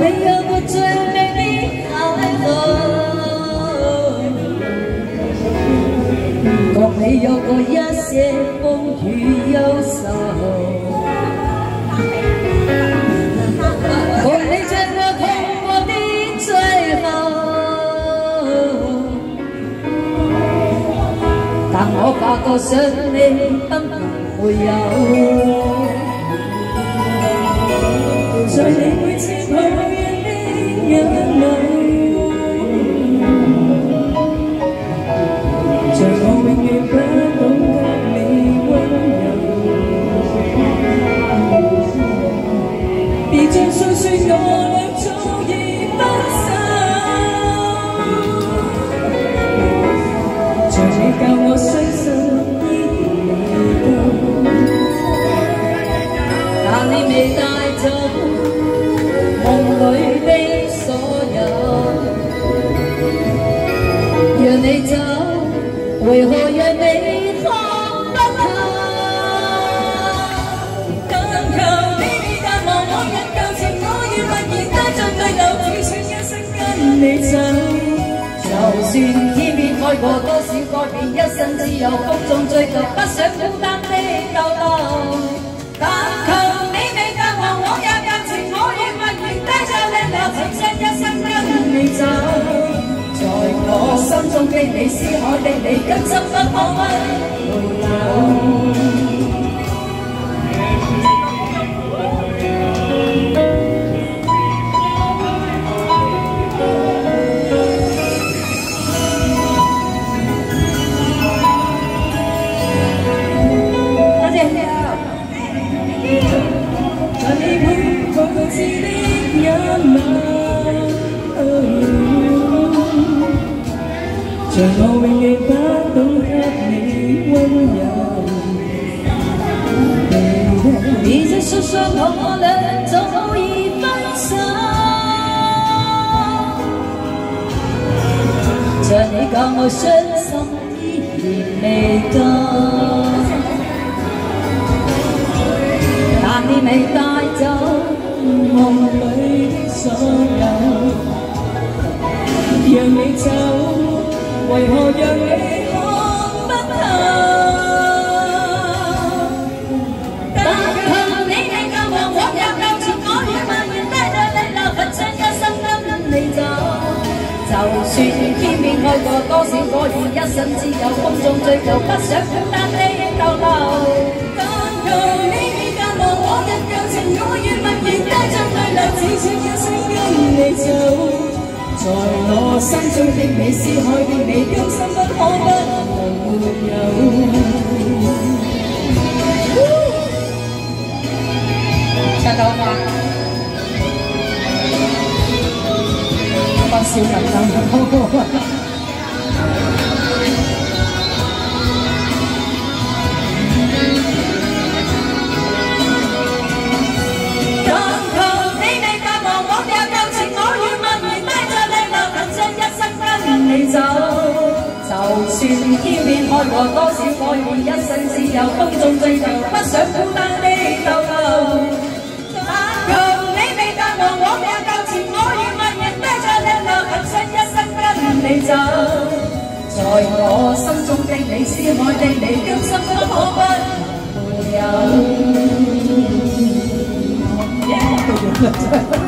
Maker của tôi hôm nay biết ao em rồi Còn 你有過一些風雨憂愁共你唱過痛過的最後但我發覺想你不會有，誰你會知道？耶稣，宣告我们。生跟你走。就算天边开过多少改变，一生只有风中追求，不想孤单的逗留。但求你未淡忘往日旧情，我愿默然带着泪流，只想一生跟你走。我心中的你，思海的你，今生不可不 Chẳng bao mình ngày ta cũng hết đi quên nhau Vì giây xuân xuân hồng hồn lên trong âu y phát xa Chờ đi cả mùa xuân xong đi nhìn 为何让你看不透？但求你你教我往日舊情，我願默然带着淚流，分享一生跟你走。就算天邊愛過多少個月，一生只有风中追求，不想孤单的逗留。在我心中的你，思海的你，今生不可不能没有。唱到嗎？我幫小人 cùng dành thành bắt sớm chúng ta đi tàu tàu. Cường lấy mấy ta ngồi ngó mẹ cao chỉ ngó như mắt nhìn ta cho nên là ẩn sân nhất sân cân này giờ rồi họ sống trong tay đầy xia mọi tay đầy kiếm sống có khó bên Yeah.